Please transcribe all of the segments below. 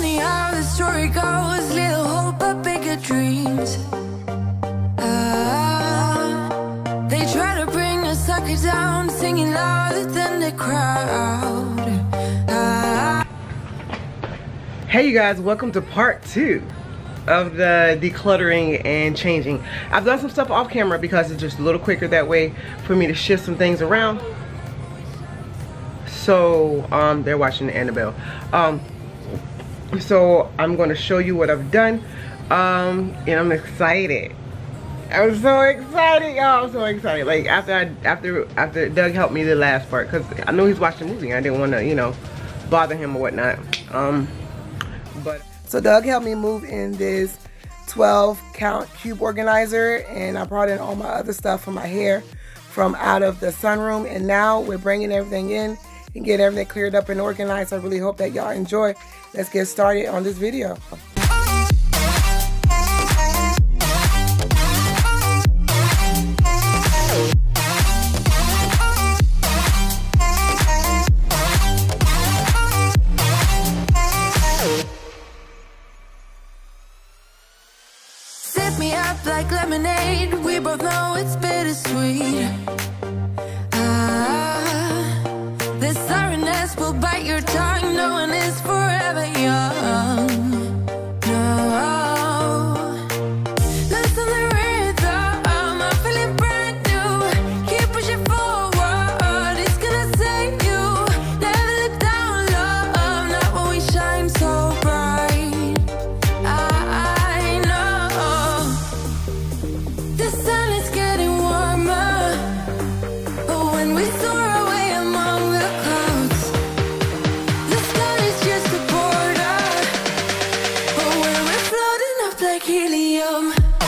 funny how the story goes. Little hope, but bigger dreams. Ah, they try to bring a sucker down, singing louder than the crowd. Ah. Hey you guys, welcome to part two of the decluttering and changing. I've done some stuff off camera because it's just a little quicker that way for me to shift some things around. So, um, they're watching Annabelle. Um, so I'm gonna show you what I've done. Um, and I'm excited. I'm so excited, y'all. I'm so excited. Like after I, after after Doug helped me the last part, cause I know he's watching the movie. I didn't want to, you know, bother him or whatnot. Um, but so Doug helped me move in this 12 count cube organizer, and I brought in all my other stuff for my hair from out of the sunroom. And now we're bringing everything in and get everything cleared up and organized. I really hope that y'all enjoy. Let's get started on this video. Sip me up like lemonade. We both know it's bittersweet. Helium.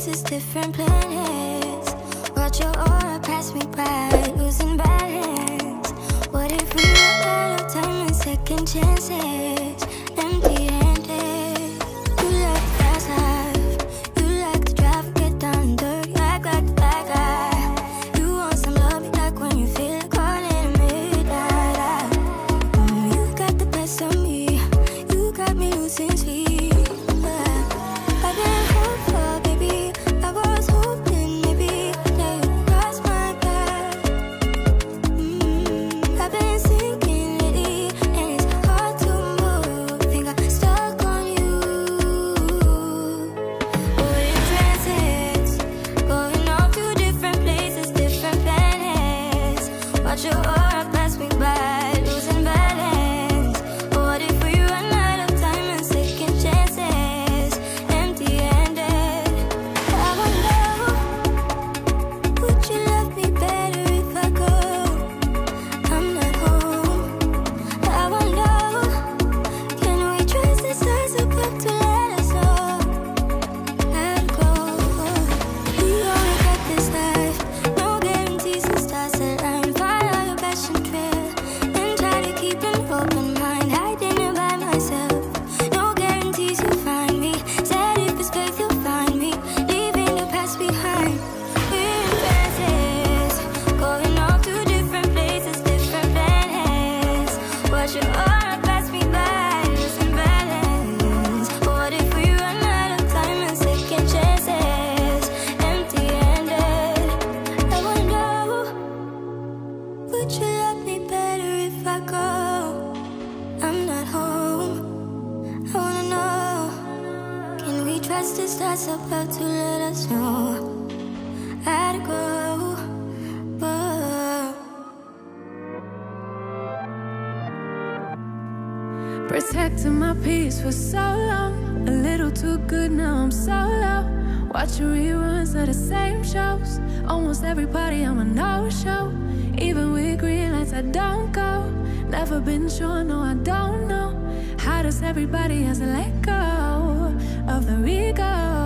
Places, different planets. Watch your aura pass me by, losing balance. What if we were out of time and second chances? Planets. Watch Protecting my peace for so long, a little too good, now I'm solo. Watching reruns of the same shows, almost every party I'm a no-show. Even with green lights, I don't go. Never been sure, no, I don't know. How does everybody else let go of the ego?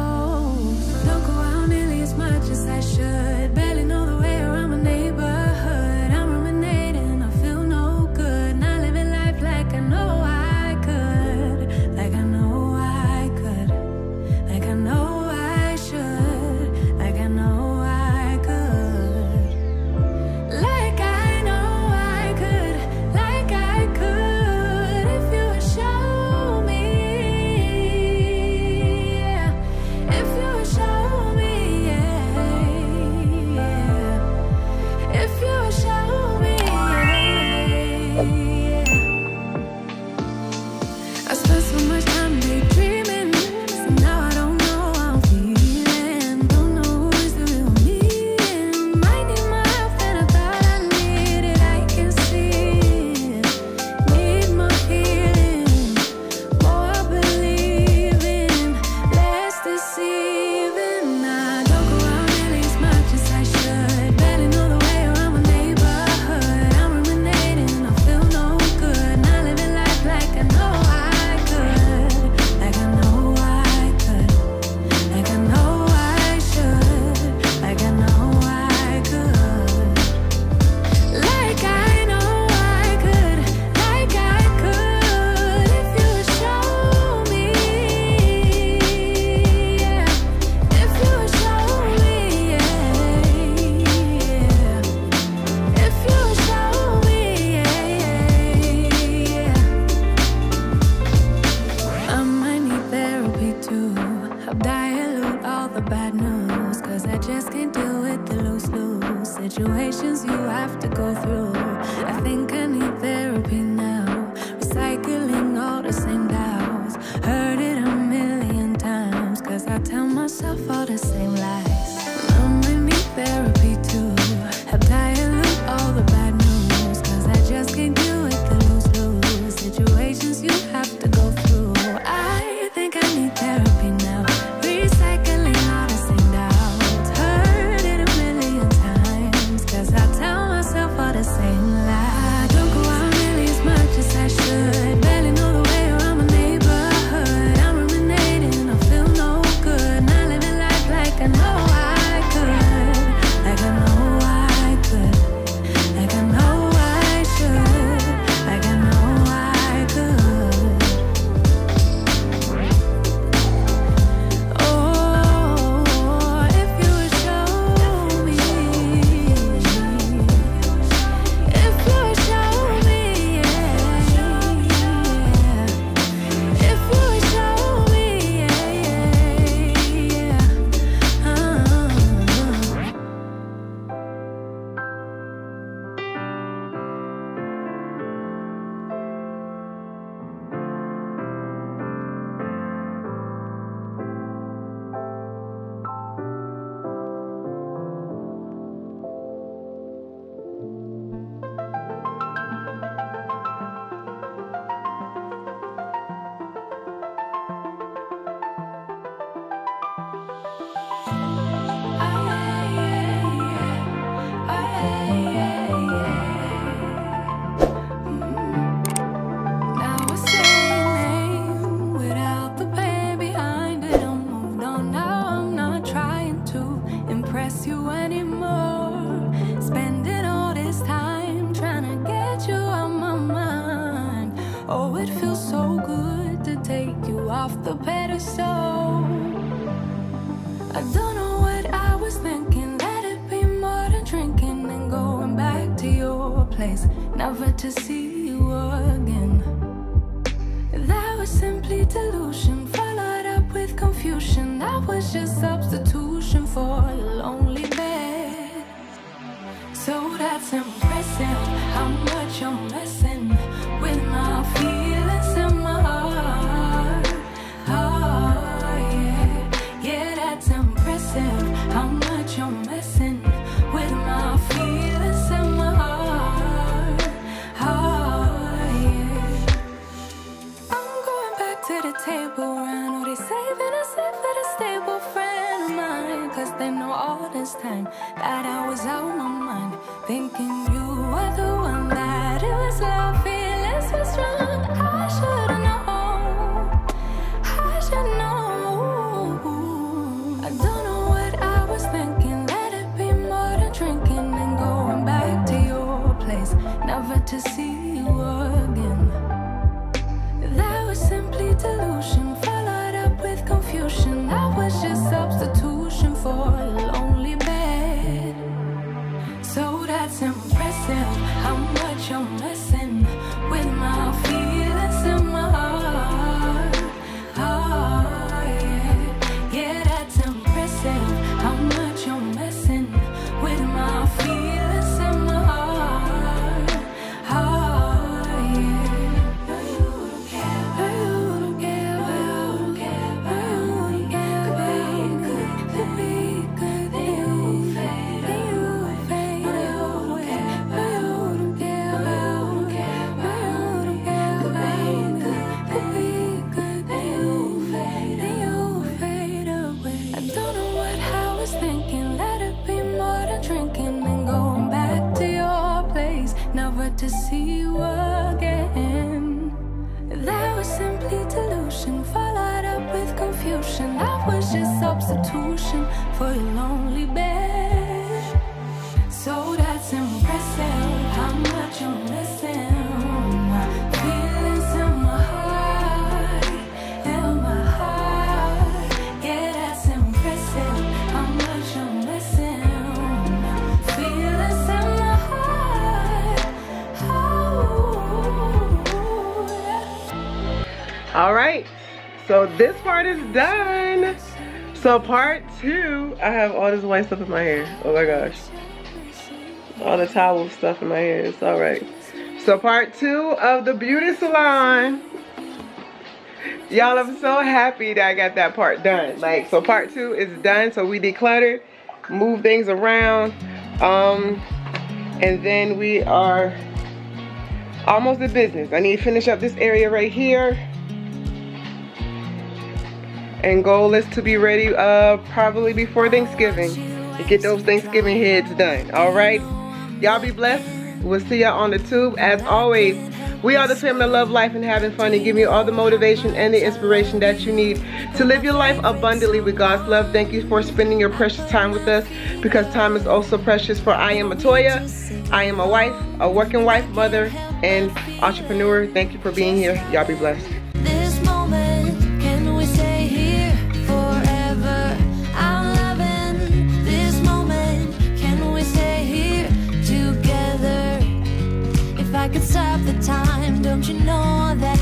Dilute all the bad news, cause I just can't deal with the loose, loose situations you have to go through. I think I need this. impress you anymore. Spending all this time trying to get you out my mind. Oh, it feels so good to take you off the pedestal. I don't know what I was thinking. Let it be more than drinking and going back to your place, never to see you again. That was simply delusion. That was your substitution for your lonely bed. So that's impressive how much you're messing with my feelings. To see so this part is done. So part two, I have all this white stuff in my hair. Oh my gosh. All the towel stuff in my hair, it's all right. So part two of the beauty salon. Y'all, I'm so happy that I got that part done. Like, so part two is done. So we decluttered, moved things around. Um, and then we are almost in business. I need to finish up this area right here. And goal is to be ready uh, probably before Thanksgiving to get those Thanksgiving heads done. All right. Y'all be blessed. We'll see y'all on the tube. As always, we are the family love life and having fun and give you all the motivation and the inspiration that you need to live your life abundantly with God's love. Thank you for spending your precious time with us because time is also precious for I am Matoya. I am a wife, a working wife, mother, and entrepreneur. Thank you for being here. Y'all be blessed. Don't you know that